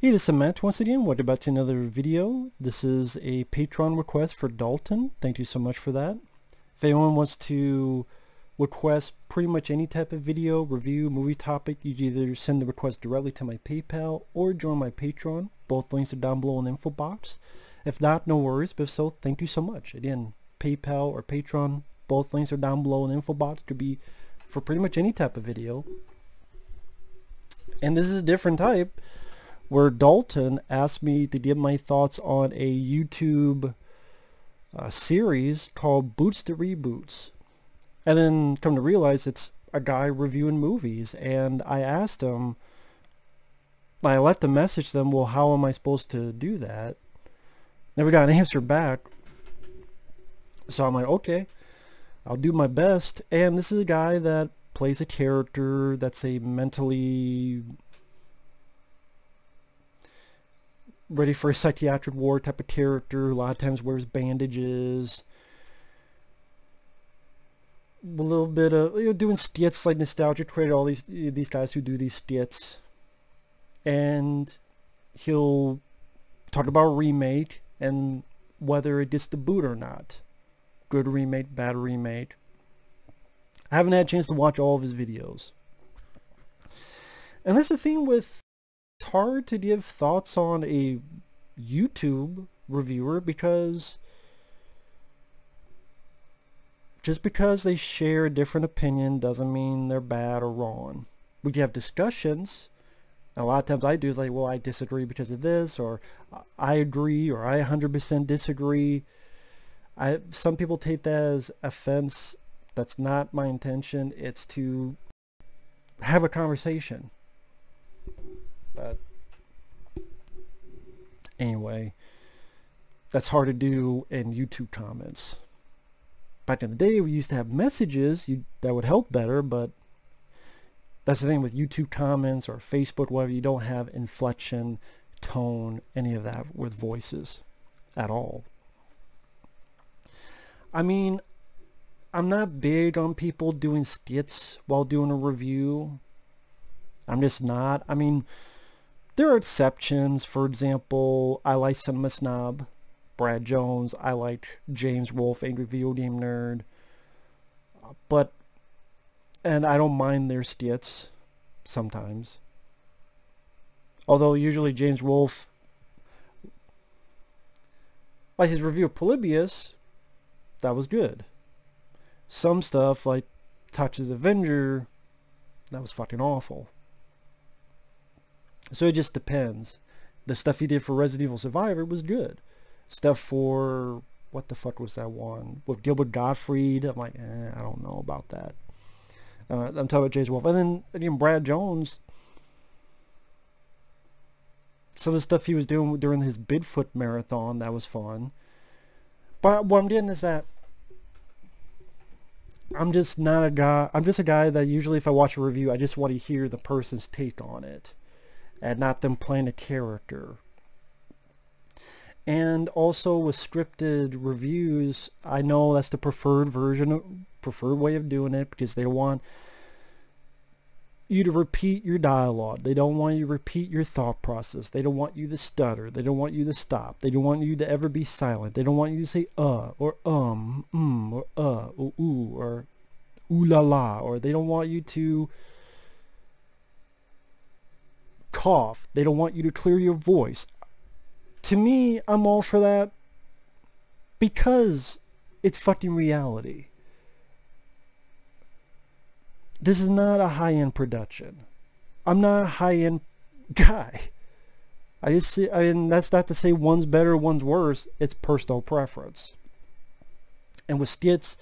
Hey, this is Matt once again. Welcome back to another video. This is a Patreon request for Dalton. Thank you so much for that. If anyone wants to request pretty much any type of video, review, movie topic, you either send the request directly to my PayPal or join my Patreon. Both links are down below in the info box. If not, no worries, but if so, thank you so much. Again, PayPal or Patreon, both links are down below in the info box to be for pretty much any type of video. And this is a different type where Dalton asked me to give my thoughts on a YouTube uh, series called Boots to Reboots. And then come to realize it's a guy reviewing movies. And I asked him, I left a message them, well, how am I supposed to do that? Never got an answer back. So I'm like, okay, I'll do my best. And this is a guy that plays a character that's a mentally ready for a psychiatric ward type of character. A lot of times wears bandages. A little bit of you know doing skits like Nostalgia Critic all these these guys who do these skits, and he'll talk about remake and whether it gets the boot or not. Good remake, bad remake. I haven't had a chance to watch all of his videos. And that's the thing with it's hard to give thoughts on a YouTube reviewer because just because they share a different opinion doesn't mean they're bad or wrong. We can have discussions. A lot of times I do like, well, I disagree because of this, or I agree, or I 100% disagree. I some people take that as offense. That's not my intention. It's to have a conversation. Anyway, that's hard to do in YouTube comments. Back in the day, we used to have messages you, that would help better, but that's the thing with YouTube comments or Facebook, whatever, you don't have inflection, tone, any of that with voices at all. I mean, I'm not big on people doing skits while doing a review. I'm just not. I mean, there are exceptions. For example, I like Cinema Snob, Brad Jones. I like James Rolfe, Angry Video Game Nerd. But, and I don't mind their skits sometimes. Although usually James Rolfe, like his review of Polybius, that was good. Some stuff like Touches Avenger, that was fucking awful. So it just depends. The stuff he did for Resident Evil Survivor was good. Stuff for what the fuck was that one with Gilbert Gottfried? I'm like, eh, I don't know about that. Uh, I'm talking about James Rolfe, and then again Brad Jones. So the stuff he was doing during his Bigfoot marathon that was fun. But what I'm getting is that I'm just not a guy. I'm just a guy that usually if I watch a review, I just want to hear the person's take on it and not them playing a character. And also with scripted reviews, I know that's the preferred version, preferred way of doing it because they want you to repeat your dialogue. They don't want you to repeat your thought process. They don't want you to stutter. They don't want you to stop. They don't want you to ever be silent. They don't want you to say uh or um, mm, or uh, or ooh, or ooh la la, or they don't want you to cough. They don't want you to clear your voice. To me, I'm all for that because it's fucking reality. This is not a high-end production. I'm not a high-end guy. I just see, I mean, that's not to say one's better, one's worse. It's personal preference. And with skits,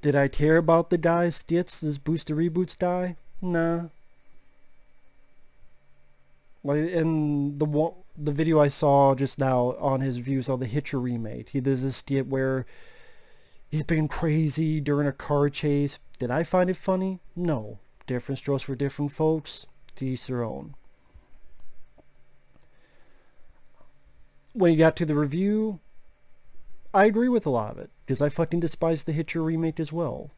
did I care about the guy's skits, this Boots to Reboots guy? Nah. Like in the the video I saw just now on his views on the Hitcher remake, he does this skit where he's being crazy during a car chase. Did I find it funny? No. Different strokes for different folks. To each their own. When you got to the review, I agree with a lot of it because I fucking despise the Hitcher remake as well.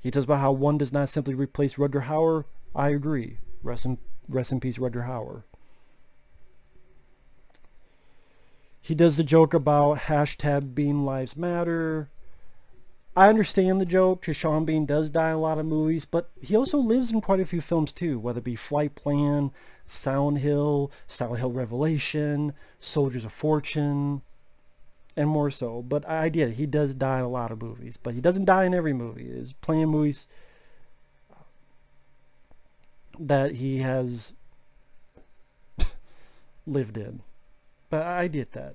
He talks about how one does not simply replace Rutger Hauer. I agree. Rest in Rest in peace, Rutger Hauer. He does the joke about hashtag Bean Lives Matter. I understand the joke. Sean Bean does die in a lot of movies, but he also lives in quite a few films too, whether it be Flight Plan, Silent Hill, Silent Hill Revelation, Soldiers of Fortune, and more so. But I did. He does die in a lot of movies, but he doesn't die in every movie. There's plenty of movies that he has lived in. But I did that.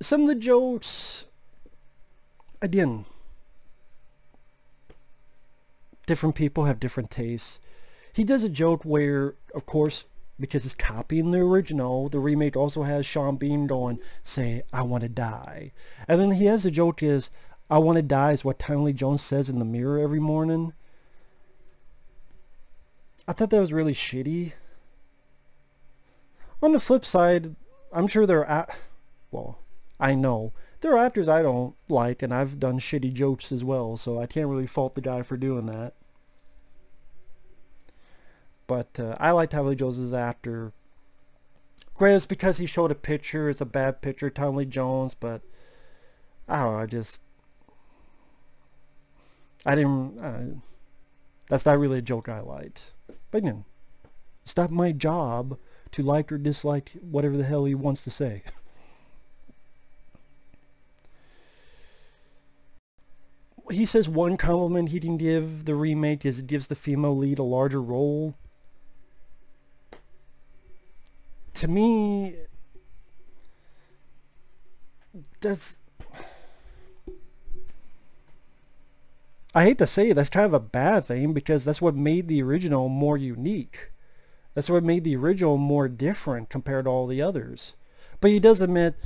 Some of the jokes, again, different people have different tastes. He does a joke where, of course, because it's copying the original, the remake also has Sean Bean going, say, I want to die. And then he has a joke is, I want to die is what Lee Jones says in the mirror every morning. I thought that was really shitty. On the flip side, I'm sure there are, well, I know, there are actors I don't like, and I've done shitty jokes as well, so I can't really fault the guy for doing that. But uh, I like Tommy Jones as actor. Granted, it's because he showed a picture. It's a bad picture, Tommy Jones, but I don't know. I just I didn't. Uh, that's not really a joke I liked. But again, it's not my job to like or dislike whatever the hell he wants to say. he says one compliment he can give the remake is it gives the female lead a larger role. To me, that's I hate to say it, that's kind of a bad thing because that's what made the original more unique. That's what made the original more different compared to all the others. But he does admit,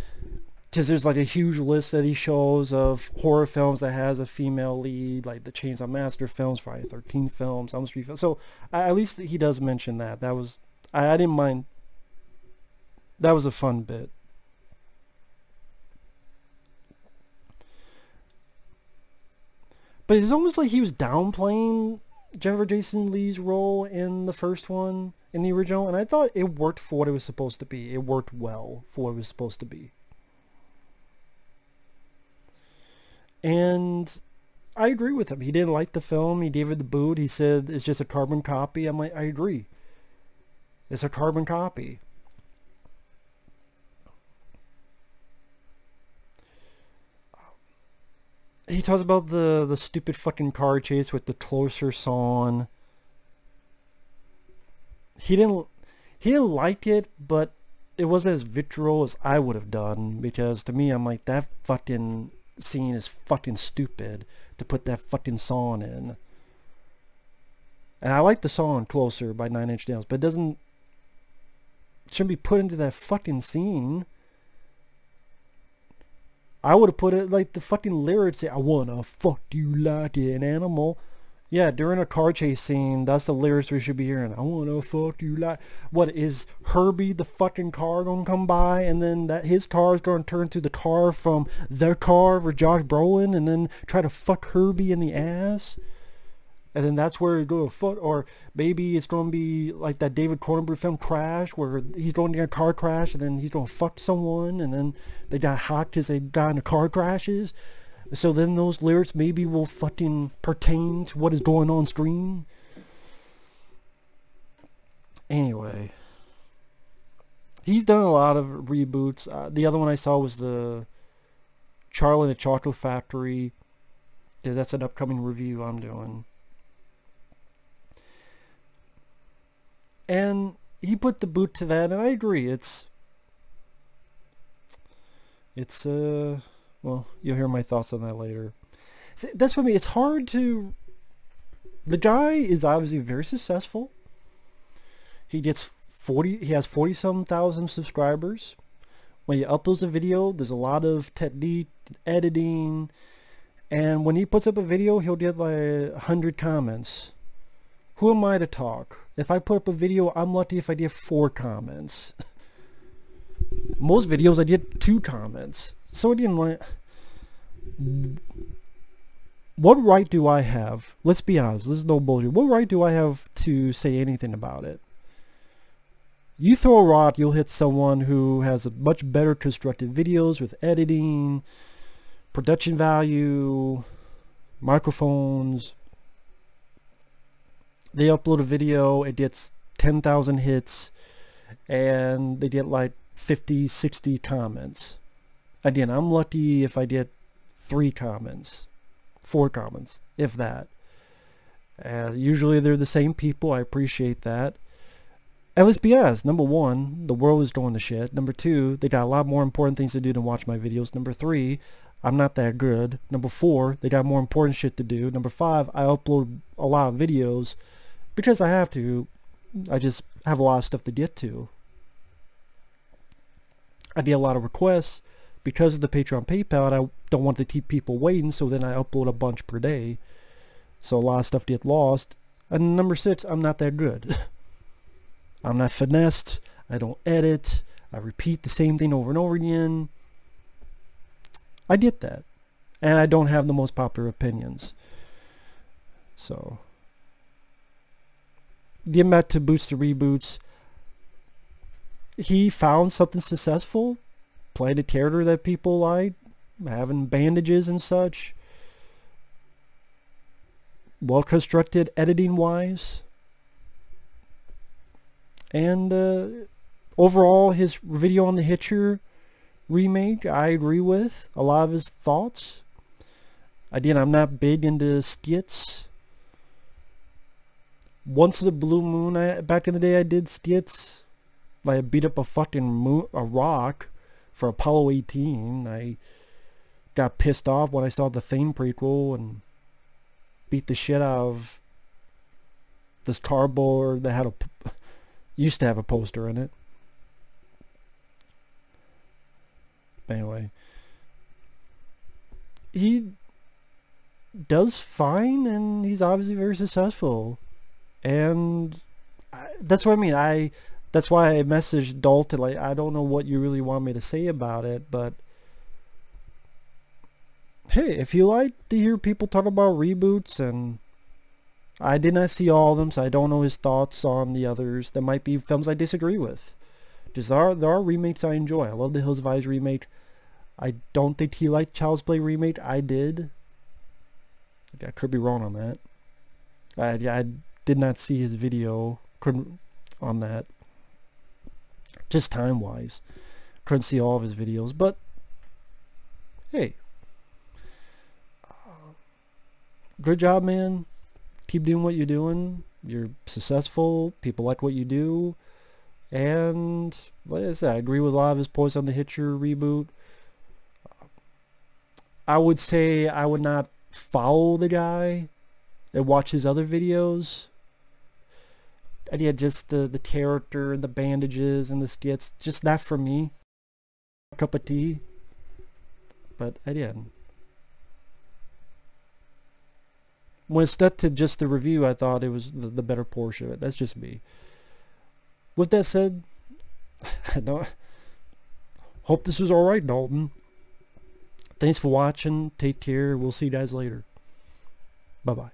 because there's like a huge list that he shows of horror films that has a female lead, like the Chainsaw Massacre films, Friday 13 films, Elm Street films. So at least he does mention that. That was, I, I didn't mind. That was a fun bit. But it's almost like he was downplaying Jennifer Jason Leigh's role in the first one, in the original, and I thought it worked for what it was supposed to be. It worked well for what it was supposed to be. And I agree with him. He didn't like the film. He gave it the boot. He said it's just a carbon copy. I'm like, I agree. It's a carbon copy. He talks about the the stupid fucking car chase with the closer song. He didn't he didn't like it, but it wasn't as vitriol as I would have done because to me I'm like that fucking scene is fucking stupid to put that fucking song in. And I like the song Closer by Nine Inch Nails, but it doesn't shouldn't be put into that fucking scene. I would have put it like the fucking lyrics say, I wanna fuck you like an animal. Yeah, during a car chase scene, that's the lyrics we should be hearing. I wanna fuck you like what is Herbie the fucking car gonna come by and then that his car is gonna turn to the car from their car for Josh Brolin and then try to fuck Herbie in the ass? And then that's where it go foot or maybe it's going to be like that David Cronenberg film Crash where he's going to get a car crash and then he's going to fuck someone and then they got hot because they got in a car crashes. So then those lyrics maybe will fucking pertain to what is going on screen. Anyway he's done a lot of reboots. Uh, the other one I saw was the Charlie the Chocolate Factory because that's an upcoming review I'm doing And he put the boot to that, and I agree. It's it's uh well, you'll hear my thoughts on that later. That's what I mean. It's hard to. The guy is obviously very successful. He gets forty. He has forty some thousand subscribers. When he uploads a video, there's a lot of technique, editing, and when he puts up a video, he'll get like hundred comments. Who am I to talk? If I put up a video, I'm lucky if I get four comments. Most videos I get two comments. So again, like, what right do I have? Let's be honest, this is no bullshit. What right do I have to say anything about it? You throw a rock, you'll hit someone who has a much better constructed videos with editing, production value, microphones. They upload a video, it gets 10,000 hits, and they get like 50, 60 comments. Again, I'm lucky if I get three comments, four comments, if that. Uh, usually they're the same people. I appreciate that. And let's be honest, number one, the world is going to shit. Number two, they got a lot more important things to do than watch my videos. Number three, I'm not that good. Number four, they got more important shit to do. Number five, I upload a lot of videos because I have to. I just have a lot of stuff to get to. I get a lot of requests because of the Patreon PayPal and I don't want to keep people waiting so then I upload a bunch per day. So a lot of stuff get lost. And number six, I'm not that good. I'm not finessed. I don't edit. I repeat the same thing over and over again. I get that. And I don't have the most popular opinions. So, back to Boots to Reboots, he found something successful, played a character that people like, having bandages and such. Well constructed editing wise and uh, overall, his video on the Hitcher remake, I agree with a lot of his thoughts. Again, I'm not big into skits. Once the Blue Moon, I, back in the day, I did skits. I beat up a fucking moon, a rock for Apollo 18. I got pissed off when I saw the Thing prequel and beat the shit out of this cardboard that had a Used to have a poster in it. Anyway. He does fine and he's obviously very successful. And I, that's what I mean. I that's why I messaged Dalton like I don't know what you really want me to say about it, but hey, if you like to hear people talk about reboots and I did not see all of them, so I don't know his thoughts on the others. There might be films I disagree with. Just there are, there are remakes I enjoy. I love the Hills Have Eyes remake. I don't think he liked Child's Play remake. I did. I could be wrong on that. I, I did not see his video couldn't on that. Just time-wise. Couldn't see all of his videos, but hey. Uh, good job, man keep doing what you're doing. You're successful. People like what you do. And like I said, I agree with a lot of his points on the Hitcher reboot. I would say I would not follow the guy and watch his other videos. And yeah, just the, the character and the bandages and the skits, just not for me. A cup of tea. But again, when it's stuck to just the review, I thought it was the, the better portion of it. That's just me. With that said, I don't, hope this was alright, Dalton. Thanks for watching. Take care. We'll see you guys later. Bye-bye.